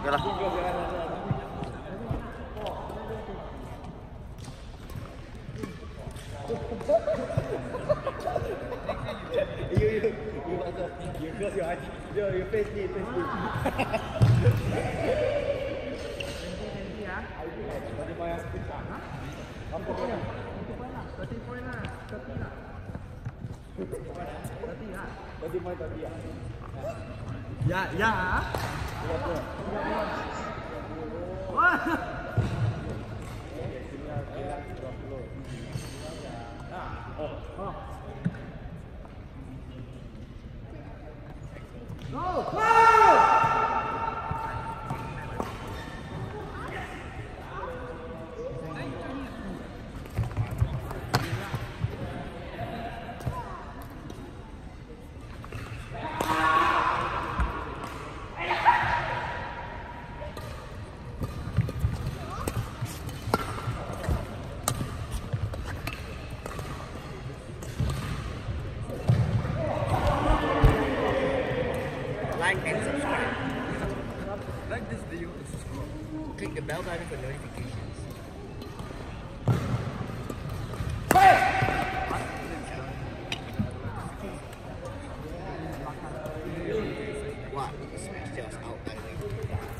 Udah lah. You, you, ya. Ya, ya. Like Smash tails out by way.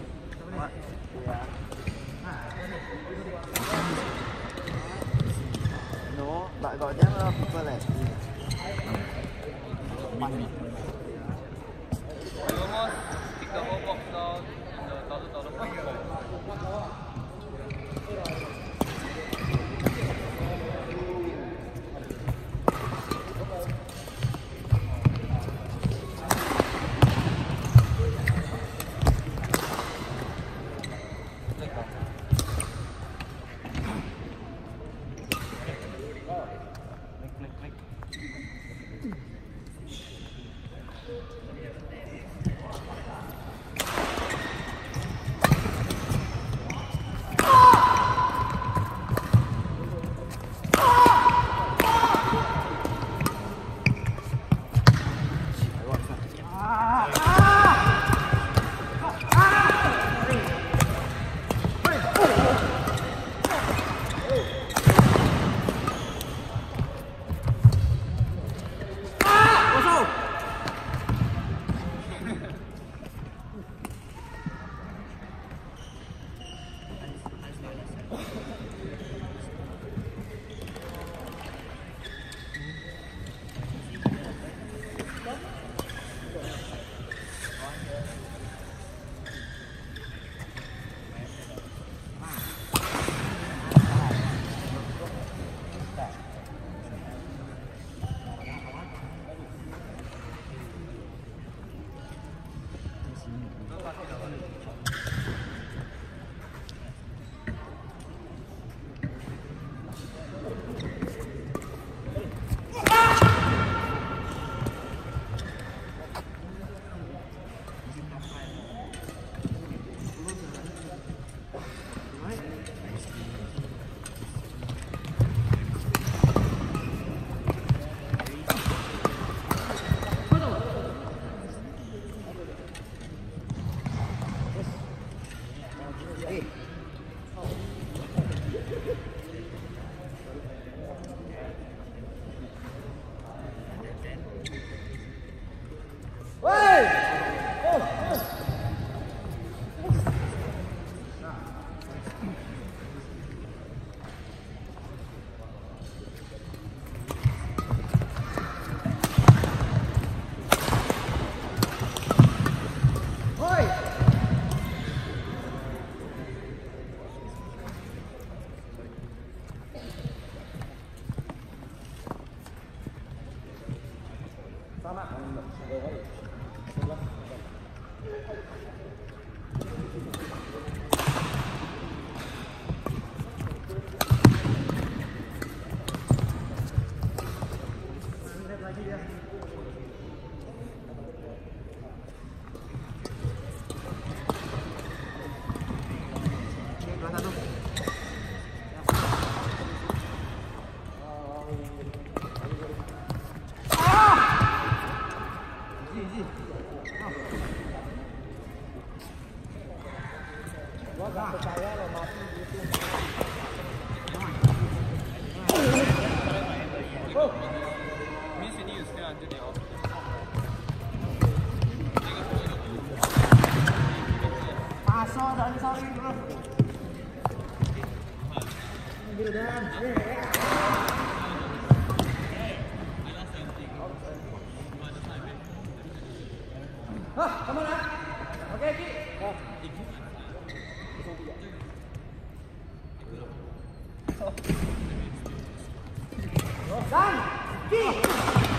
Dá! Aqui!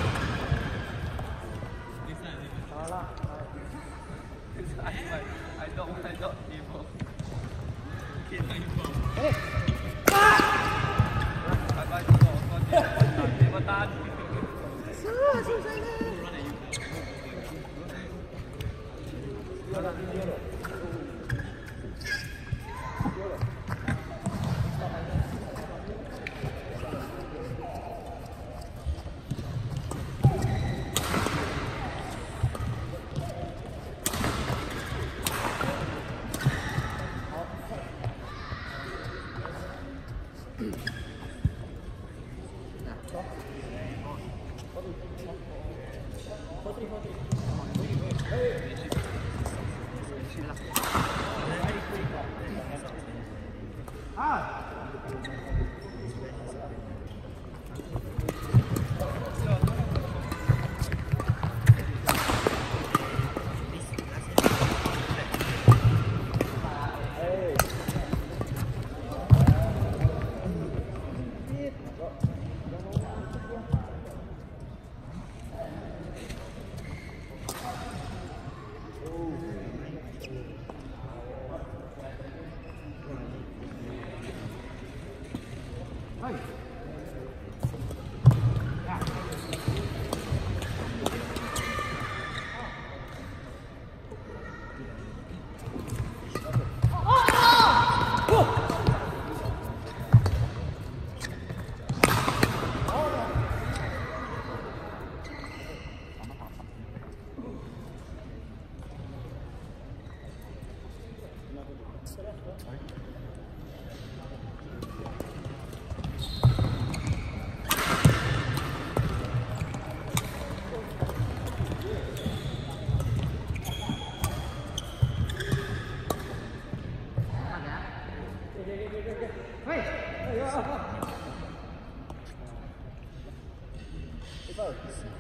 Ah! ですね。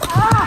啊。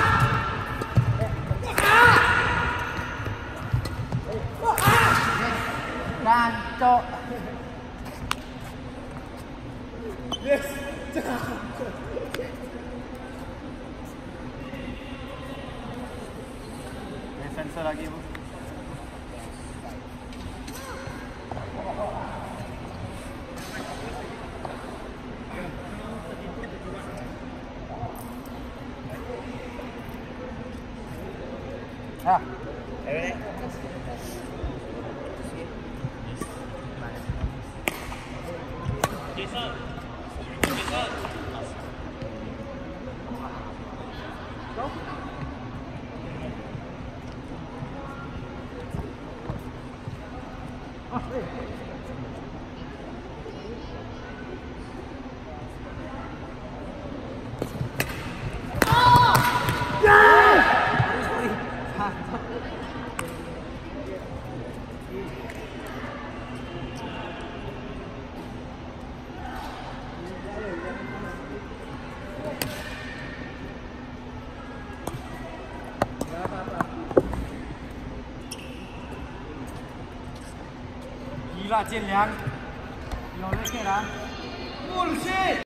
Gila 见谅